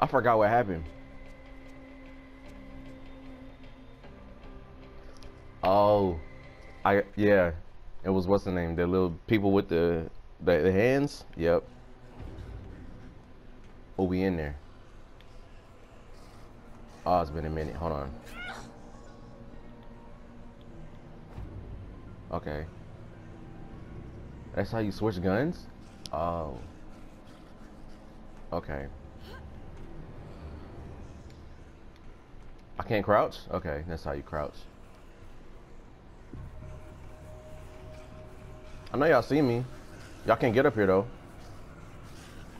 I forgot what happened. Oh, I yeah, it was what's the name? The little people with the the, the hands. Yep. Oh, we in there. Oh, it's been a minute. Hold on. Okay. That's how you switch guns? Oh. Okay. I can't crouch? Okay, that's how you crouch. I know y'all see me. Y'all can't get up here though.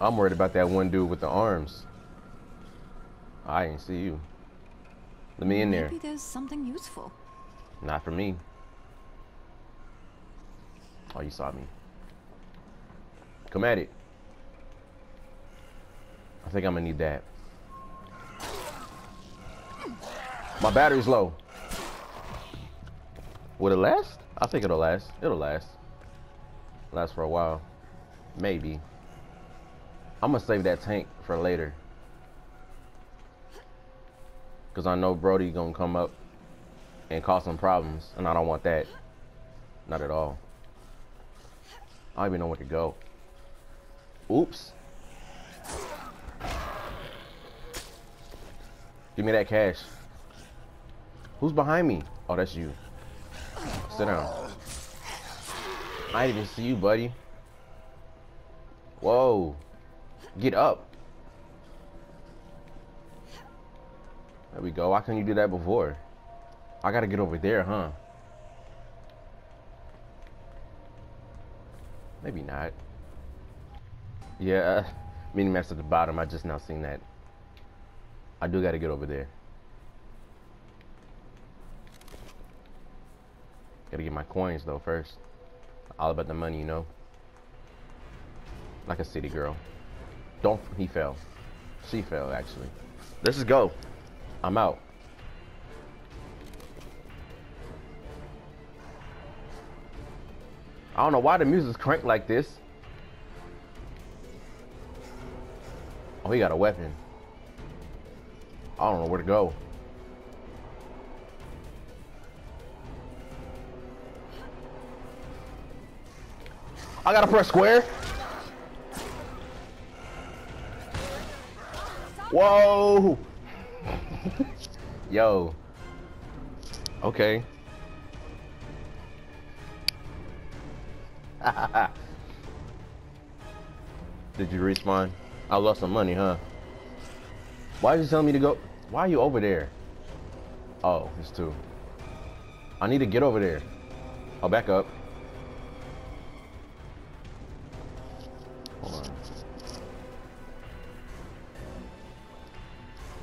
I'm worried about that one dude with the arms. I ain't see you. Let me in there. Maybe there's something useful. Not for me. Oh, you saw me. Come at it. I think I'm gonna need that. My battery's low. Will it last? I think it'll last. It'll last. Last for a while. Maybe. I'm gonna save that tank for later. Cause I know Brody gonna come up and cause some problems, and I don't want that. Not at all. I don't even know where to go. Oops. Give me that cash. Who's behind me? Oh, that's you. Sit down. I didn't see you, buddy. Whoa. Get up. There we go. Why couldn't you do that before? I gotta get over there, huh? Maybe not. Yeah, uh, mini maps at the bottom. I just now seen that. I do gotta get over there. Gotta get my coins though first. All about the money, you know. Like a city girl. Don't he fell. She fell actually. Let's just go. I'm out. I don't know why the music's cranked like this. Oh, he got a weapon. I don't know where to go. I gotta press square. Whoa! Yo. Okay. Did you respawn? I lost some money, huh? Why are you telling me to go? Why are you over there? Oh, it's two. I need to get over there. I'll back up.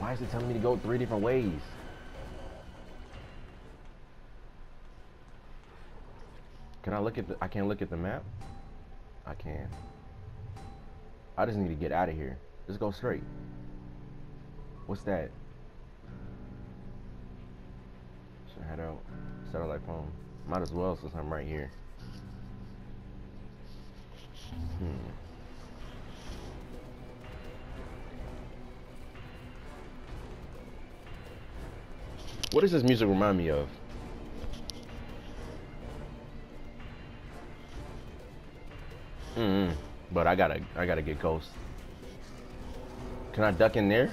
Why is it telling me to go three different ways? Can I look at the, I can't look at the map? I can. I just need to get out of here. Just go straight. What's that? Should head out. Satellite phone. Might as well since I'm right here. Hmm. What does this music remind me of? Mm, but I gotta, I gotta get ghost. Can I duck in there?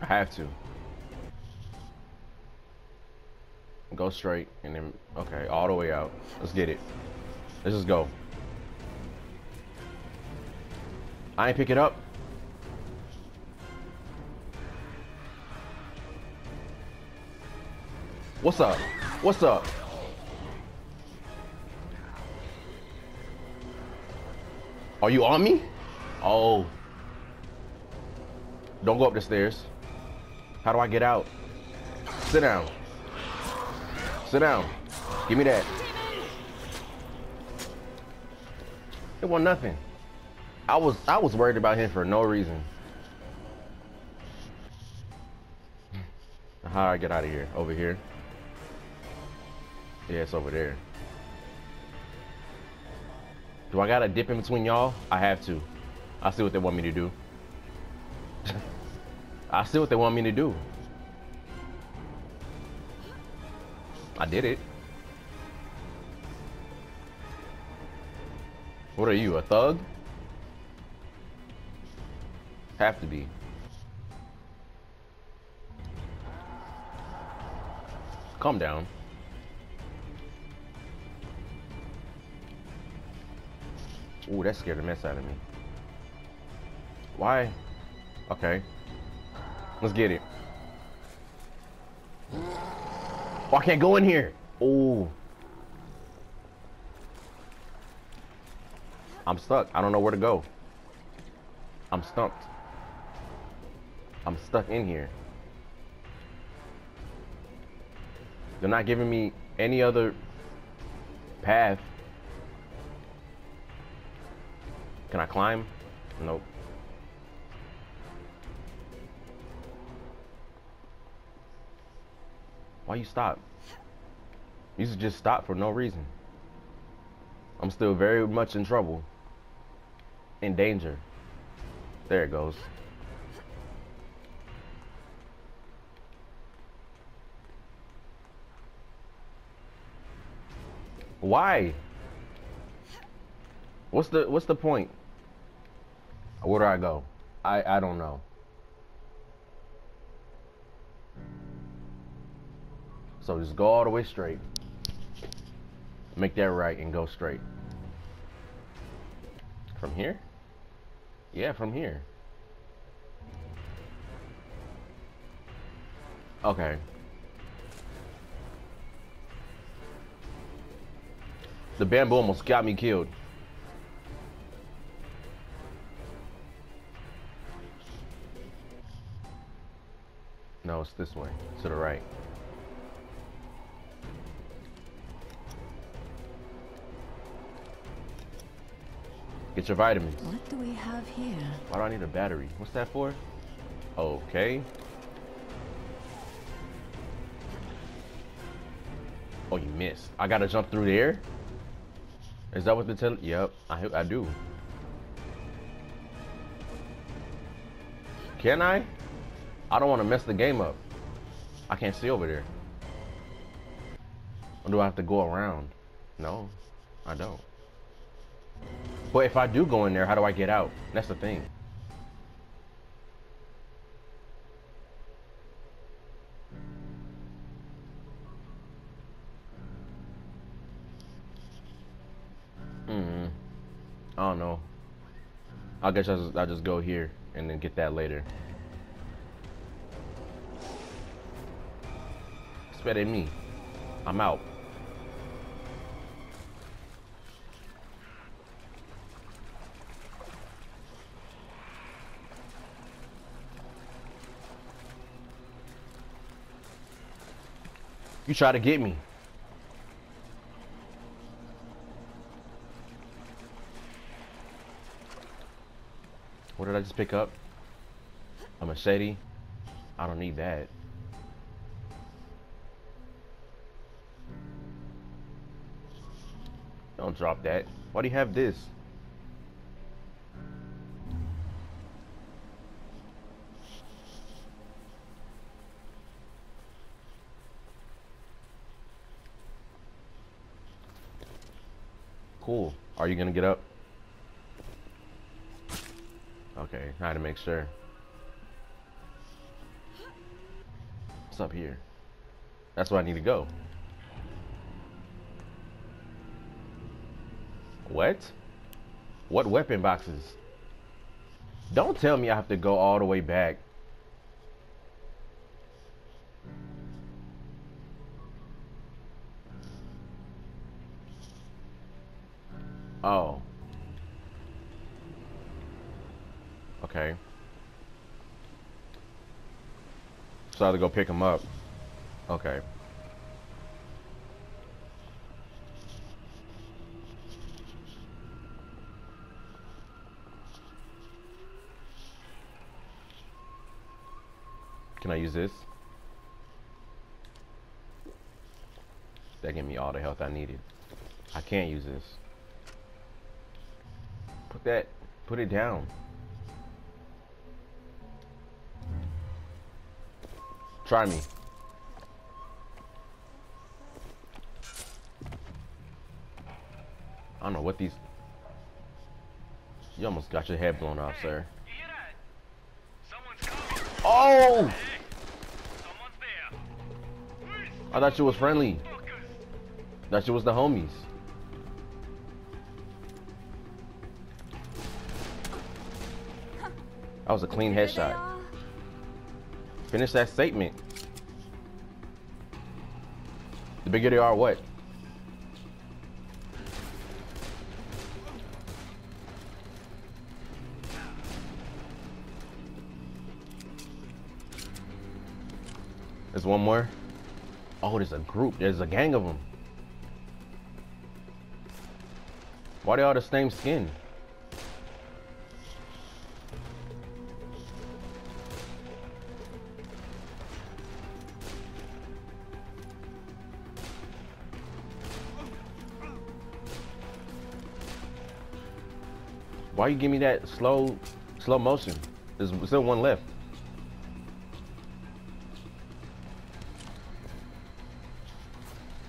I have to. Go straight and then, okay, all the way out. Let's get it. Let's just go. I ain't pick it up. What's up? What's up? Are you on me? Oh. Don't go up the stairs. How do I get out? Sit down. Sit down. Give me that. It wasn't nothing. I was I was worried about him for no reason. How do I get out of here? Over here. Yeah, it's over there. Do I gotta dip in between y'all? I have to. I see what they want me to do. I see what they want me to do. I did it. What are you, a thug? Have to be. Calm down. Ooh, that scared the mess out of me. Why? Okay. Let's get it. Oh, I can't go in here. Ooh. I'm stuck. I don't know where to go. I'm stumped. I'm stuck in here. They're not giving me any other path. Can I climb? Nope. Why you stop? You should just stop for no reason. I'm still very much in trouble. In danger. There it goes. Why? What's the what's the point? Where do I go? I I don't know. So just go all the way straight. Make that right and go straight. From here? Yeah, from here. Okay. The bamboo almost got me killed. No, it's this way, to the right. Get your vitamins. What do we have here? Why do I need a battery? What's that for? Okay. Oh, you missed. I gotta jump through there? Is that what the tell? Yep, I, I do. Can I? I don't want to mess the game up. I can't see over there. Or do I have to go around? No, I don't. But if I do go in there, how do I get out? That's the thing. I guess I'll just, I'll just go here and then get that later. Spit at me. I'm out. You try to get me. What did I just pick up? A machete? I don't need that. Don't drop that. Why do you have this? Cool. Are you gonna get up? Okay, I had to make sure. What's up here? That's where I need to go. What? What weapon boxes? Don't tell me I have to go all the way back. Oh. Okay. So I have to go pick him up. Okay. Can I use this? That gave me all the health I needed. I can't use this. Put that, put it down. Try me. I don't know what these. You almost got your head blown off, sir. Oh! I thought you was friendly. Thought you was the homies. That was a clean headshot. Finish that statement. The bigger they are, what? There's one more. Oh, there's a group. There's a gang of them. Why they all the same skin? Why you give me that slow, slow motion? There's still one left.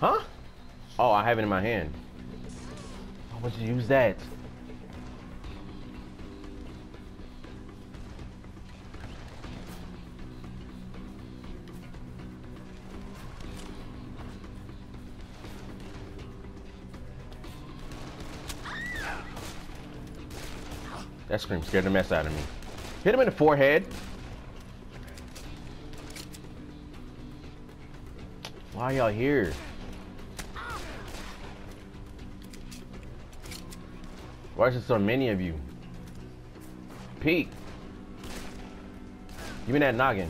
Huh? Oh, I have it in my hand. Why would you use that? That scream scared the mess out of me. Hit him in the forehead. Why y'all here? Why is there so many of you? Pete. Give me that noggin.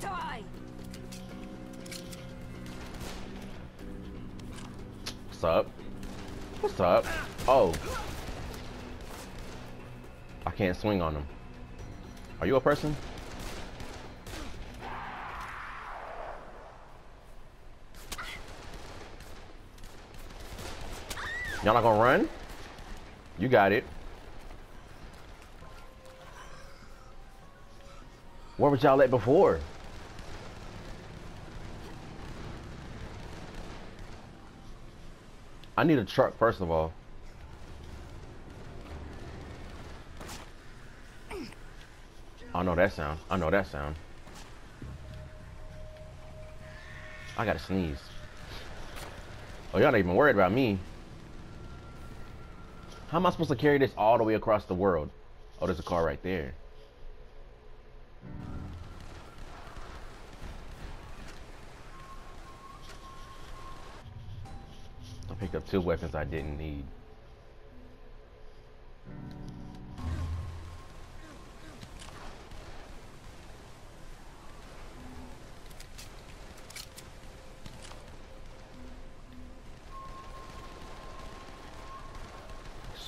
Die. What's up? What's up? Oh. Can't swing on him. Are you a person? Y'all not gonna run? You got it. Where was y'all at before? I need a truck, first of all. I know that sound. I know that sound. I gotta sneeze. Oh, y'all not even worried about me. How am I supposed to carry this all the way across the world? Oh, there's a car right there. I picked up two weapons I didn't need.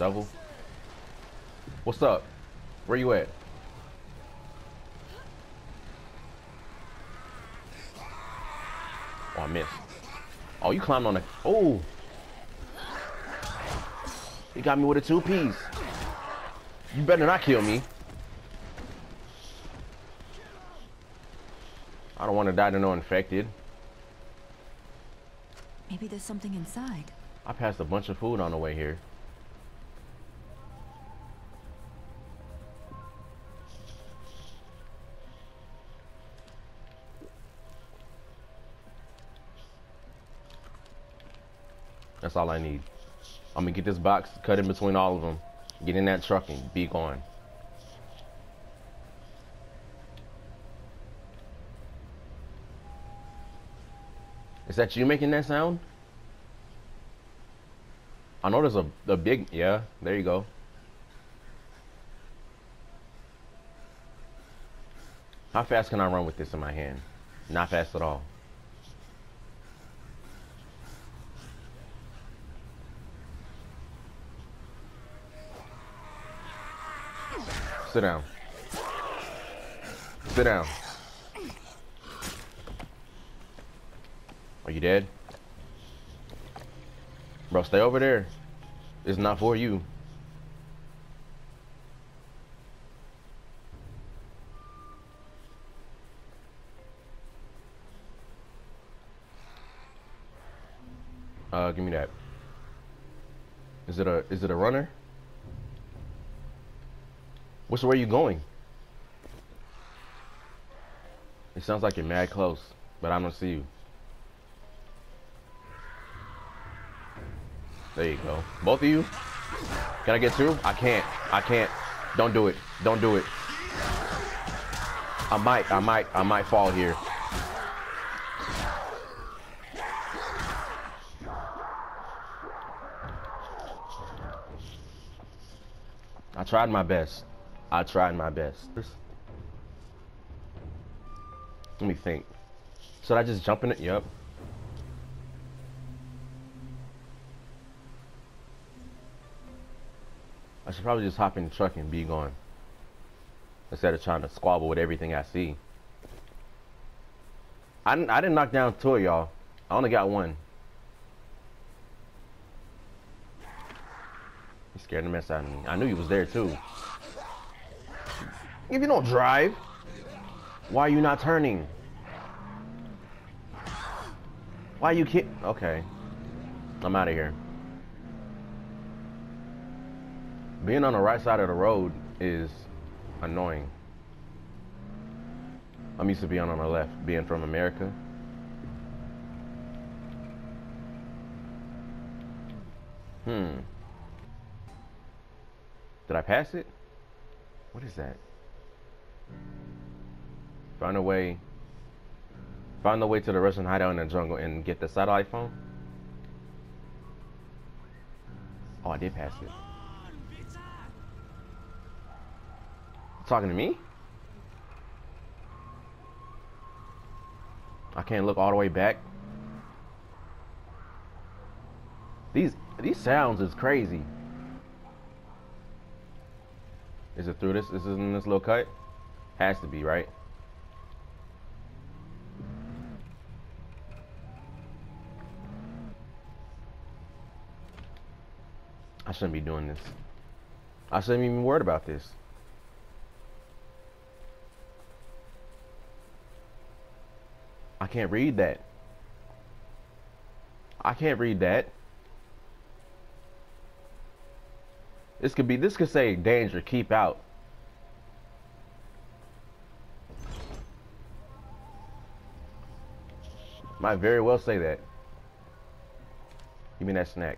Shovel. What's up? Where you at? Oh, I missed. Oh, you climbed on the. Oh! You got me with a two piece. You better not kill me. I don't want to die to no infected. Maybe there's something inside. I passed a bunch of food on the way here. That's all I need. I'm gonna get this box, cut in between all of them, get in that truck and be gone. Is that you making that sound? I know there's a, a big, yeah, there you go. How fast can I run with this in my hand? Not fast at all. Sit down. Sit down. Are you dead? Bro, stay over there. It's not for you. Uh, give me that. Is it a is it a runner? Way are you going? It sounds like you're mad close, but I don't see you. There you go. Both of you? Can I get through? I can't. I can't. Don't do it. Don't do it. I might. I might. I might fall here. I tried my best. I tried my best. Let me think. Should I just jump in it? Yep. I should probably just hop in the truck and be gone. Instead of trying to squabble with everything I see. I didn't, I didn't knock down two of y'all. I only got one. He scared the mess out of me. I knew he was there too. If you don't drive, why are you not turning? Why are you kid? Okay. I'm out of here. Being on the right side of the road is annoying. I'm used to being on the left, being from America. Hmm. Did I pass it? What is that? Find a way. Find the way to the Russian hideout in the jungle and get the satellite phone. Oh, I did pass it. Talking to me? I can't look all the way back. These these sounds is crazy. Is it through this? Is this in this little cut? Has to be, right? I shouldn't be doing this. I shouldn't even worried about this. I can't read that. I can't read that. This could be, this could say danger, keep out. Might very well say that. Give me that snack.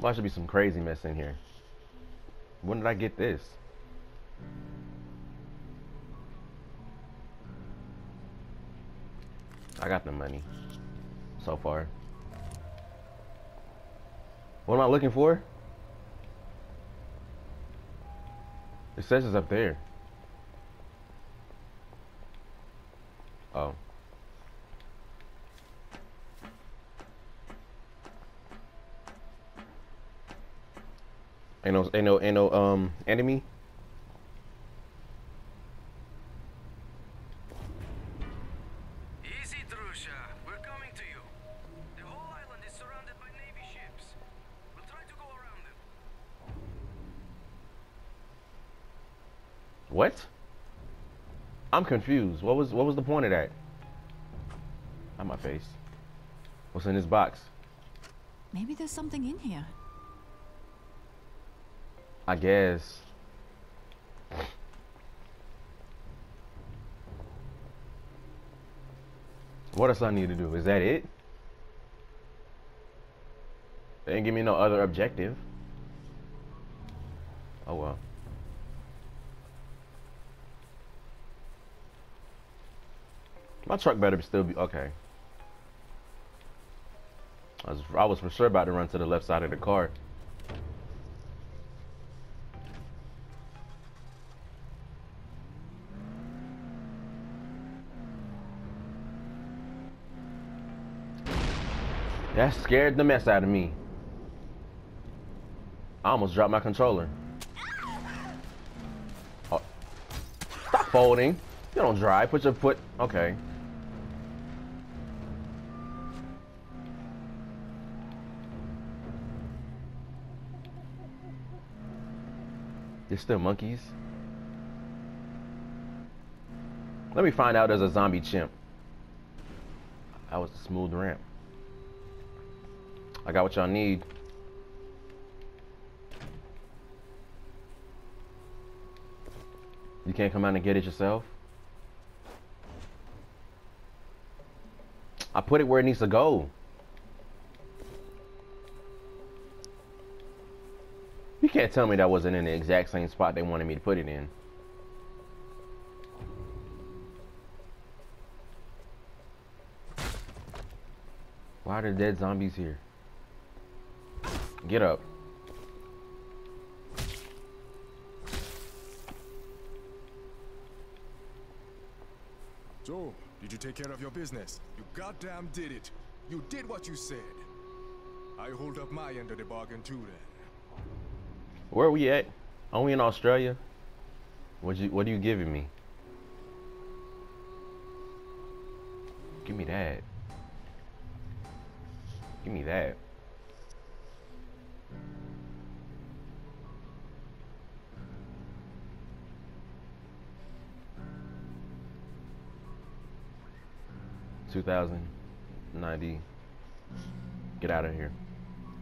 Well, should be some crazy mess in here. When did I get this? I got the money so far. What am I looking for? It says it's up there. Confused. What was, what was the point of that? On my face. What's in this box? Maybe there's something in here. I guess. What else I need to do? Is that it? They didn't give me no other objective. Oh well. My truck better still be okay. I was I was for sure about to run to the left side of the car. That scared the mess out of me. I almost dropped my controller. Oh. Stop folding. You don't drive. Put your foot. Okay. There's still monkeys. Let me find out there's a zombie chimp. That was a smooth ramp. I got what y'all need. You can't come out and get it yourself? I put it where it needs to go. You can't tell me that wasn't in the exact same spot they wanted me to put it in. Why are there dead zombies here? Get up. So, did you take care of your business? You goddamn did it. You did what you said. I hold up my end of the bargain too then. Where are we at? Are we in Australia? What you what are you giving me? Give me that. Give me that. Two thousand ninety. Get out of here.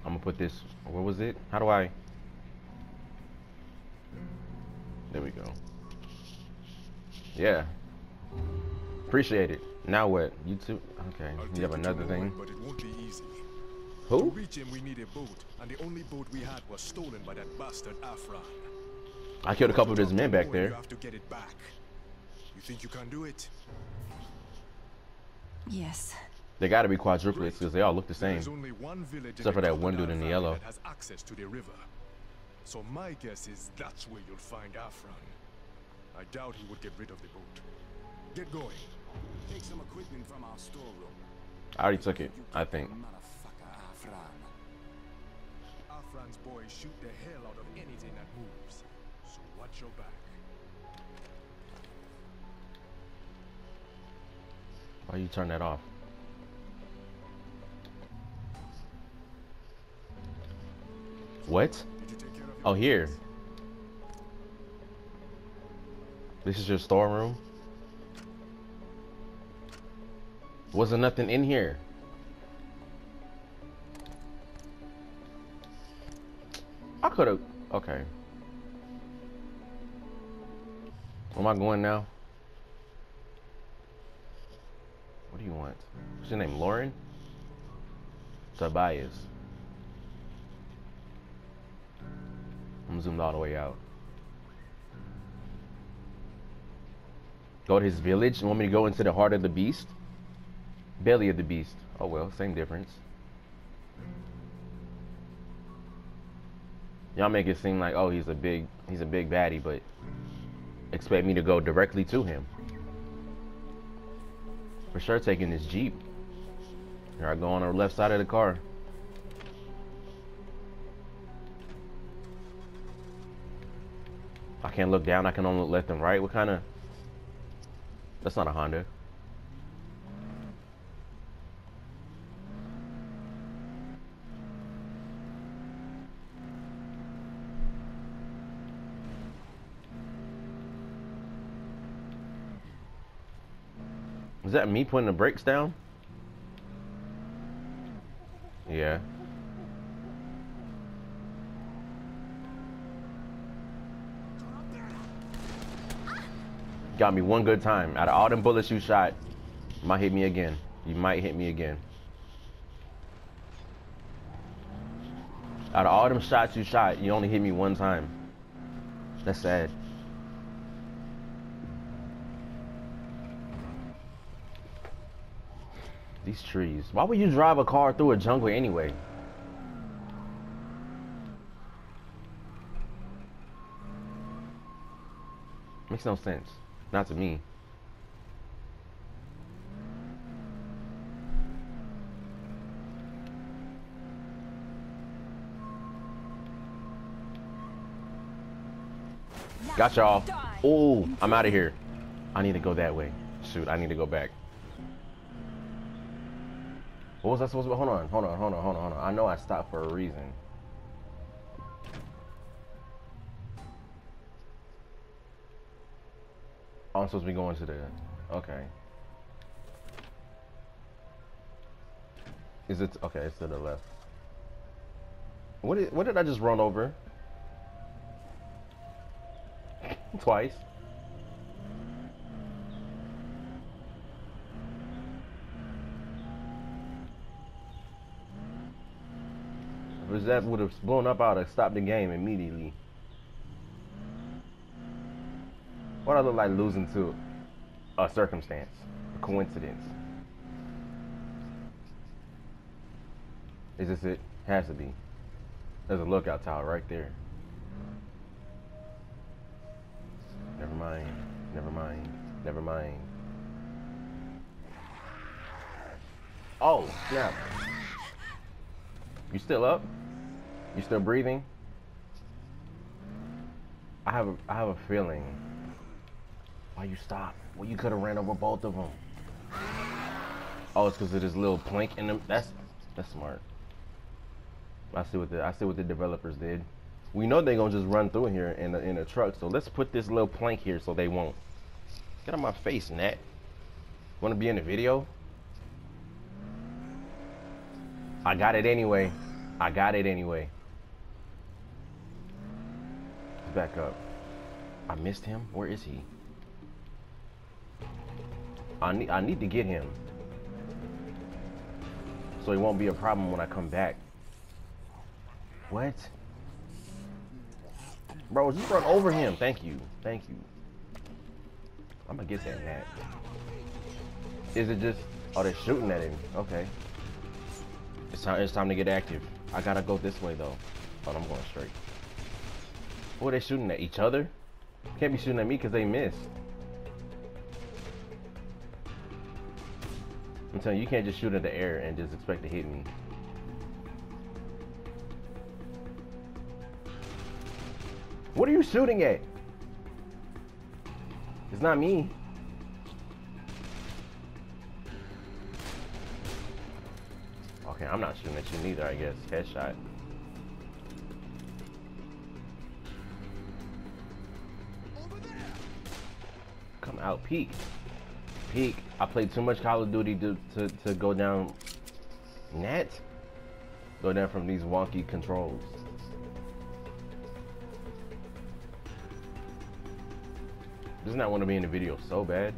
I'm gonna put this. What was it? How do I? There we go. Yeah. Appreciate it. Now what? You too? Okay. You have another thing. But it won't be easy. To Who? reach him, we need a boat, and the only boat we had was stolen by that bastard Afran. I killed a couple of his men back there. You have to get it back. You think you can do it? Yes. They gotta be quadruplets because they all look the same. There's only one village Except for that one dude in the yellow. That has access to the river. So my guess is that's where you'll find Afran. I doubt he would get rid of the boat. Get going. Take some equipment from our storeroom. I already took it, I think. Afran. Afran's boys shoot the hell out of anything that moves. So watch your back. Why you turn that off? What? Oh, here. This is your storeroom? Wasn't nothing in here. I could have. Okay. Where am I going now? What do you want? What's your name? Lauren? Tobias. I'm zoomed all the way out. Go to his village? You want me to go into the heart of the beast? Belly of the beast. Oh well, same difference. Y'all make it seem like, oh, he's a big, he's a big baddie, but expect me to go directly to him. For sure, taking this jeep. Here I go on the left side of the car. Can't look down. I can only look left and right. What kind of? That's not a Honda. Is that me putting the brakes down? Yeah. Got me one good time. Out of all them bullets you shot, might hit me again. You might hit me again. Out of all them shots you shot, you only hit me one time. That's sad. These trees. Why would you drive a car through a jungle anyway? Makes no sense. Not to me. Got y'all. Oh, I'm out of here. I need to go that way. Shoot, I need to go back. What was I supposed to Hold on, hold on, hold on, hold on, hold on. I know I stopped for a reason. I'm supposed to be going to the... Okay. Is it... Okay, it's to the left. What did, what did I just run over? Twice. If that would have blown up, I would have stopped the game immediately. What I look like losing to a circumstance, a coincidence. Is this it? Has to be. There's a lookout tower right there. Never mind. Never mind. Never mind. Oh, snap. You still up? You still breathing? I have a, I have a feeling. Why you stop? Well, you could have ran over both of them. Oh, it's because of this little plank in them. That's that's smart. I see what the I see what the developers did. We know they're gonna just run through here in a, in a truck, so let's put this little plank here so they won't. Get on my face, gnat. Want to be in the video? I got it anyway. I got it anyway. Back up. I missed him. Where is he? I need I need to get him. So it won't be a problem when I come back. What? Bro, just run over him. Thank you. Thank you. I'm gonna get that hat. Is it just oh they're shooting at him? Okay. It's time it's time to get active. I gotta go this way though. But I'm going straight. What are they shooting at each other? Can't be shooting at me because they missed. I'm telling you, you can't just shoot in the air and just expect to hit me. What are you shooting at? It's not me. Okay, I'm not shooting at you neither, I guess. Headshot. Come out, peek. Peek. I played too much Call of Duty to, to, to go down net. Go down from these wonky controls. Doesn't that want to be in the video so bad?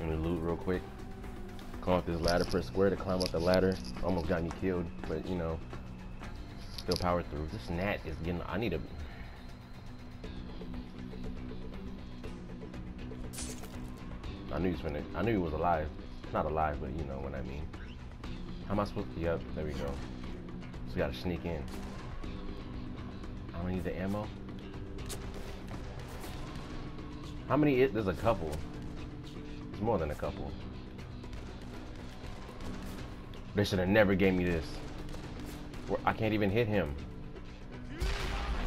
Let me loot real quick. Climb up this ladder, press square to climb up the ladder. Almost got me killed, but you know, still power through. This gnat is getting, I need a, I knew he was finna, I knew he was alive. Not alive, but you know what I mean. How am I supposed to, yep, there we go. So we gotta sneak in. I don't need the ammo. How many, it, there's a couple. It's more than a couple. They should have never gave me this. I can't even hit him.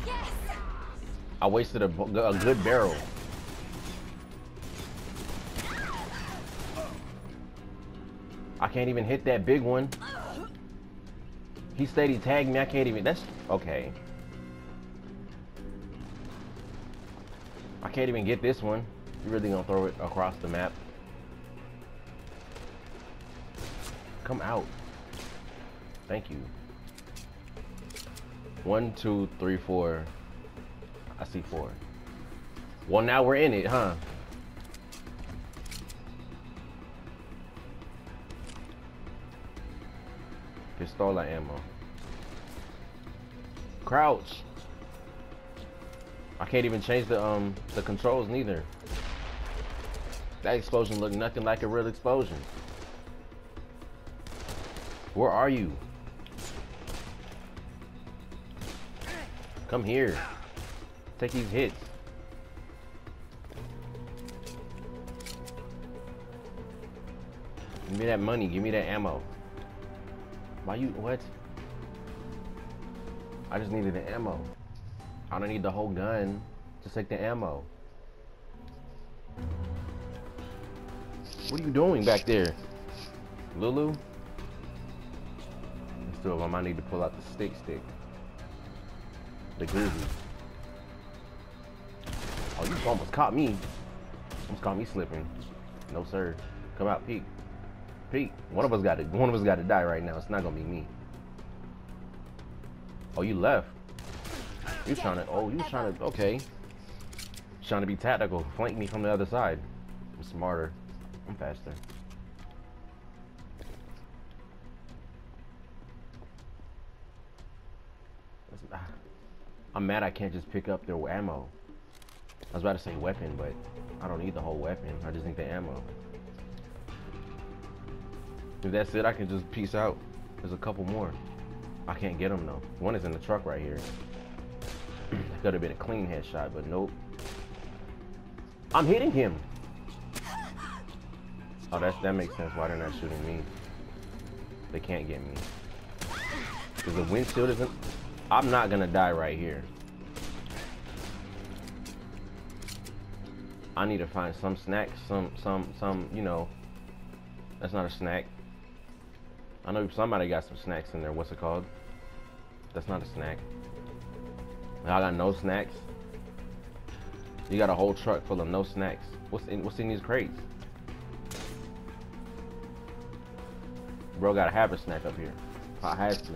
Yes! I wasted a, a good barrel. I can't even hit that big one. He said he tagged me. I can't even. That's okay. I can't even get this one. You really gonna throw it across the map? Come out. Thank you. One, two, three, four. I see four. Well, now we're in it, huh? Pistola ammo. Crouch. I can't even change the um the controls neither. That explosion looked nothing like a real explosion. Where are you? Come here. Take these hits. Give me that money. Give me that ammo. Why you, what? I just needed the ammo. I don't need the whole gun. Just take the ammo. What are you doing back there? Lulu? There's of them. I need to pull out the stick stick. The groovy. Oh, you almost caught me. Almost caught me slipping. No sir. Come out, peek. Peek. One of us got to. One of us got to die right now. It's not gonna be me. Oh, you left. You trying to? Oh, you trying to? Okay. Trying to be tactical. Flank me from the other side. I'm smarter. I'm faster. I'm mad I can't just pick up their ammo. I was about to say weapon, but I don't need the whole weapon. I just need the ammo. If that's it, I can just peace out. There's a couple more. I can't get them though. One is in the truck right here. could have been a clean headshot, but nope. I'm hitting him. Oh, that's that makes sense. Why they're not shooting me? They can't get me. Cause the windshield isn't. I'm not gonna die right here. I need to find some snacks, some, some, some. You know, that's not a snack. I know somebody got some snacks in there. What's it called? That's not a snack. Y'all got no snacks. You got a whole truck full of no snacks. What's in What's in these crates? Bro, gotta have a snack up here. I have to.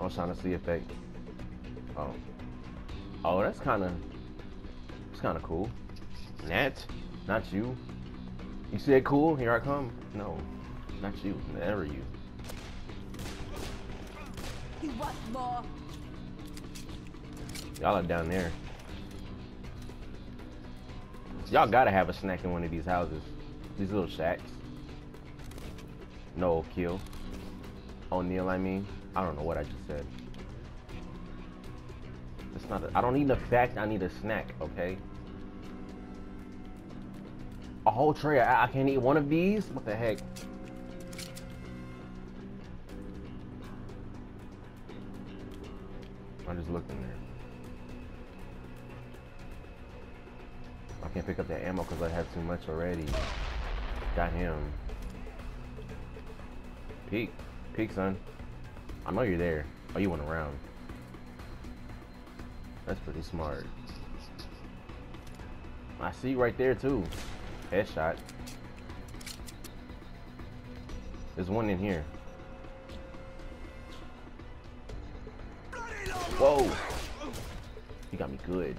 I trying to see if they. Oh. Oh, that's kind of. It's kind of cool. Nat, not you. You said cool. Here I come. No, not you. Never you. You want more? Y'all are down there. Y'all gotta have a snack in one of these houses. These little shacks. No kill. O'Neal, I mean. I don't know what I just said. Not. I don't need the fact. I need a snack. Okay. A whole tray. I, I can't eat one of these. What the heck? I just looked in there. I can't pick up that ammo because I have too much already. Got him. Peek. Peek, son. I know you're there. Oh, you went around. That's pretty smart. I see right there, too. Headshot. There's one in here. Whoa! You got me good.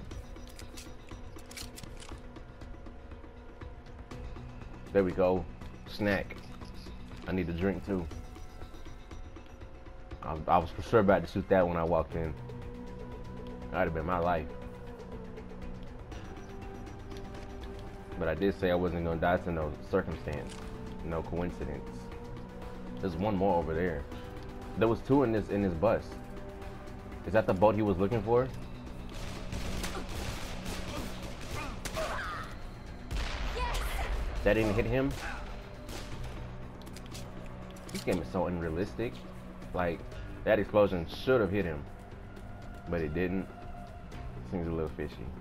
There we go. Snack. I need a drink too. I, I was for sure about to shoot that when I walked in. That'd have been my life. But I did say I wasn't gonna die to no circumstance, no coincidence. There's one more over there. There was two in this in this bus. Is that the boat he was looking for? That didn't hit him? This game is so unrealistic. Like, that explosion should have hit him. But it didn't. Seems a little fishy.